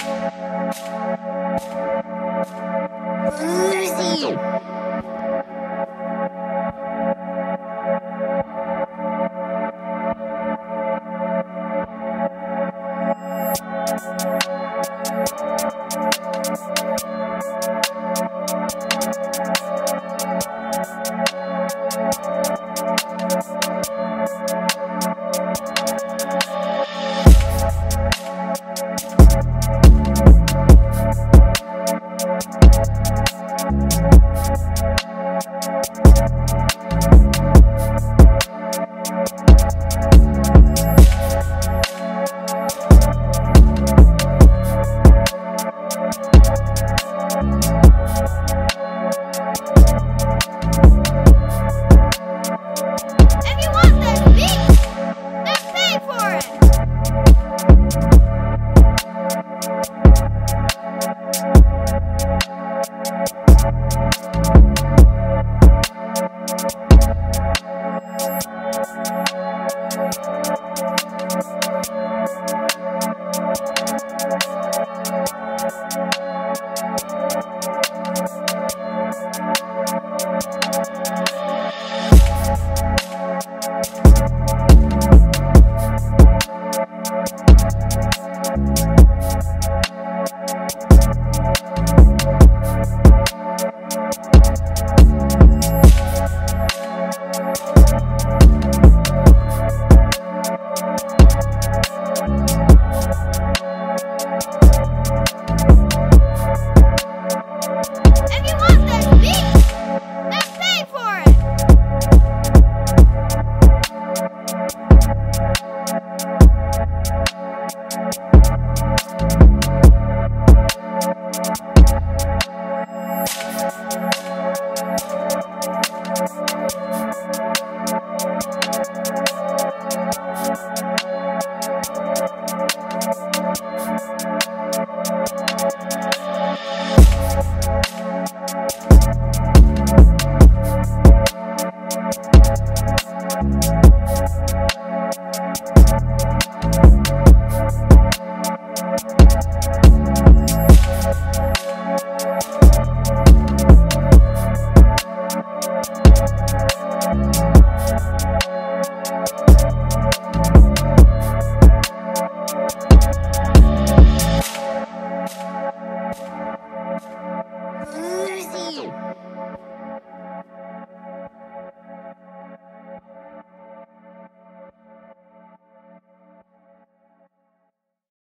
If